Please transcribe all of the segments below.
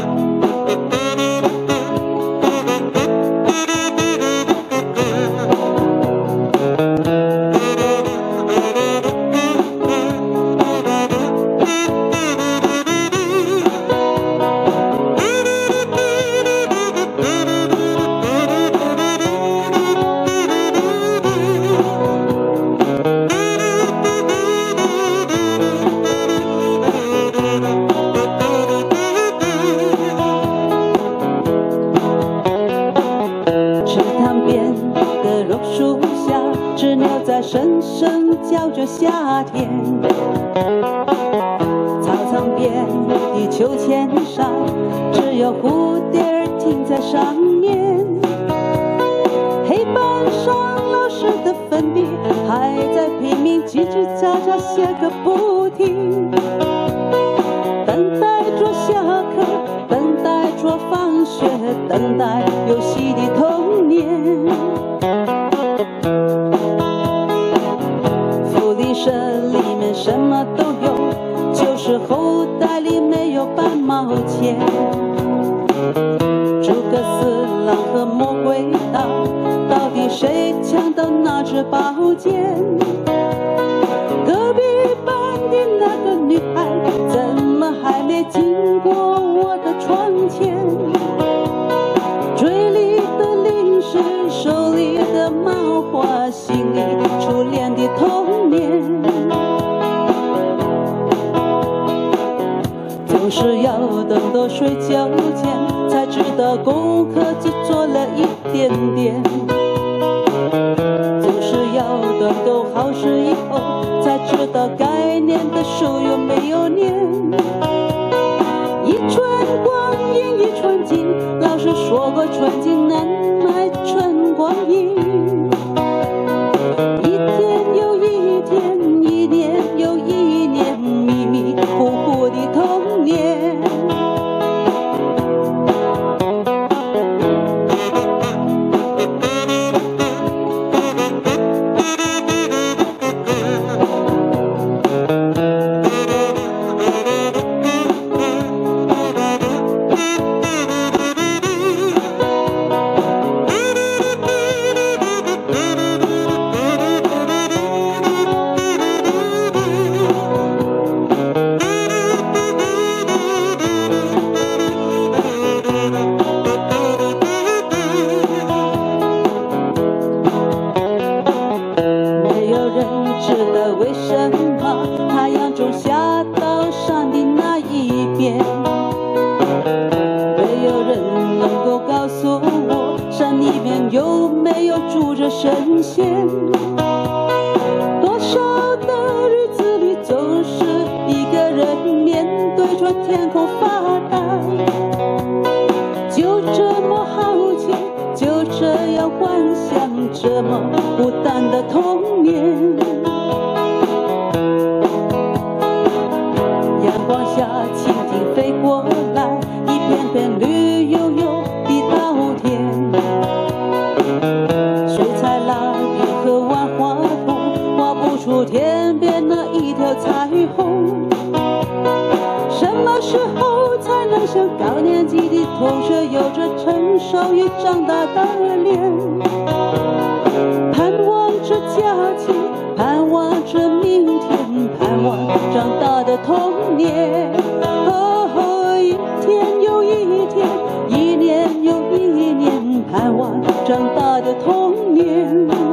up. 秋千上只有蝴蝶儿停在上面，黑板上老师的粉笔还在拼命叽叽喳喳写个不停。等待着下课，等待着放学，等待游戏的童年。福利社里面什么都有，就是口袋里。半毛钱，诸葛四郎和魔鬼党，到底谁抢到那支宝剑？隔壁班的那个女孩。总是要等到睡觉前才知道功课只做了一点点，总是要等到考试以后才知道该念的书有没有念，一寸光阴一寸金，老师说过寸金难买寸光阴。没有住着神仙，多少的日子里总是一个人面对着天空发呆，就这么好奇，就这样幻想，这么孤单的童年。阳光下蜻蜓飞过来，一片片绿。你的同学有着成熟与长大的脸，盼望着假期，盼望着明天，盼望长大的童年。哦，一天又一天，一年又一年，盼望长大的童年。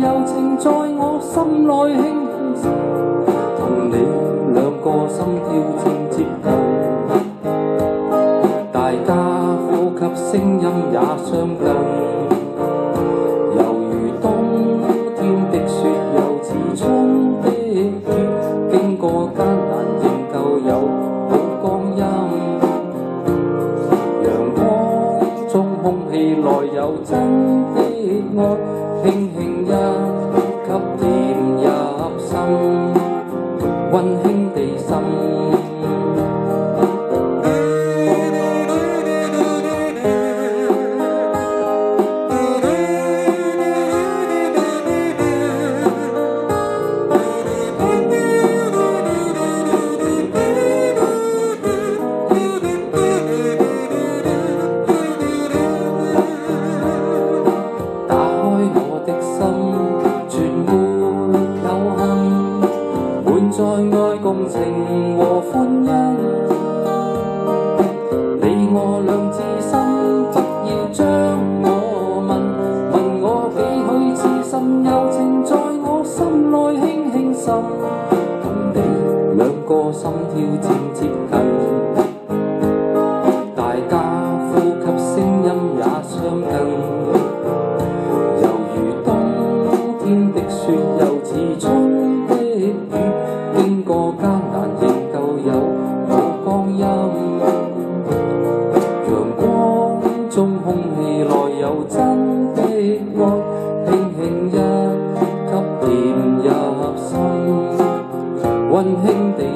柔情在我心内轻诉，同你两个心跳正接近，大家呼吸声音也相近。在爱共情和欢欣，你我两至心，突要将我问，问我几许痴心柔情，在我心内轻轻渗，共你两个心跳渐接近。轻轻地。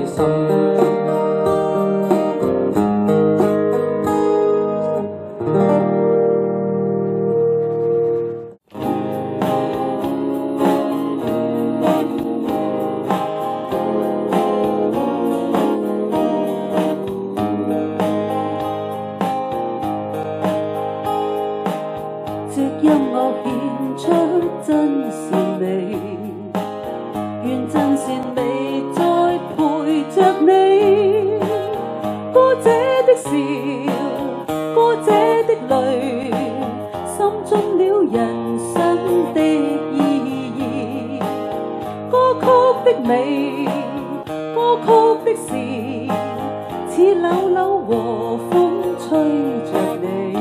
者的泪，渗进了人生的意义。歌曲的美，歌曲的事，似柳柳和风吹着你。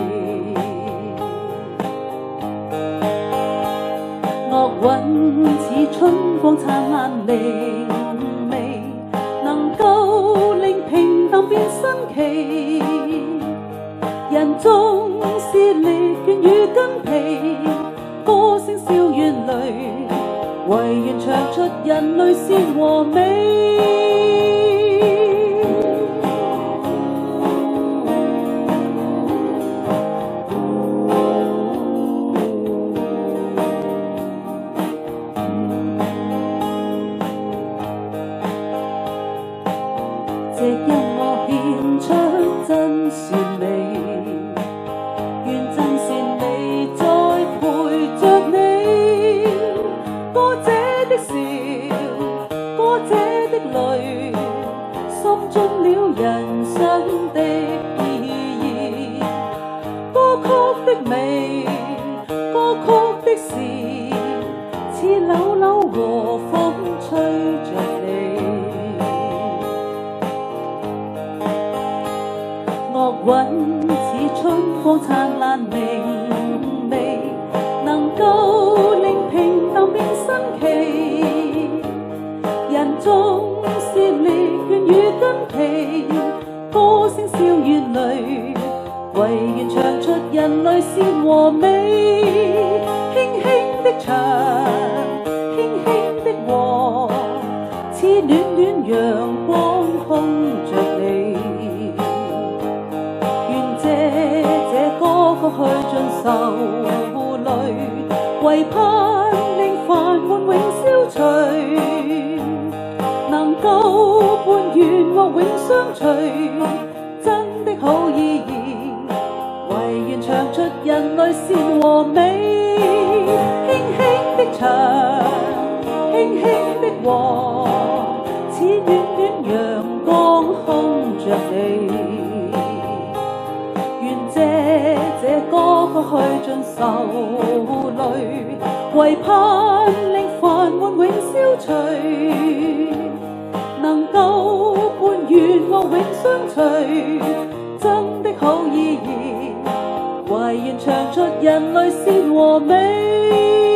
乐韵似春光灿烂明媚，能够令平淡变新奇。人中是力倦与更疲，歌声笑怨泪，唯愿唱出人类善和美。歌声笑语泪，唯愿唱出人类善和美。轻轻的唱，轻轻的和，似暖暖阳光空着你。愿借这歌曲去尽愁泪，为盼令烦闷永消除。高伴愿或永相随，真的好意义，唯愿唱出人类善和美。轻轻的唱，轻轻的和，似暖暖阳光烘着你。愿借这歌曲去尽愁虑，唯盼令烦闷永消除。能够伴愿落永相随，真的好意义，怀愿唱出人类善和美。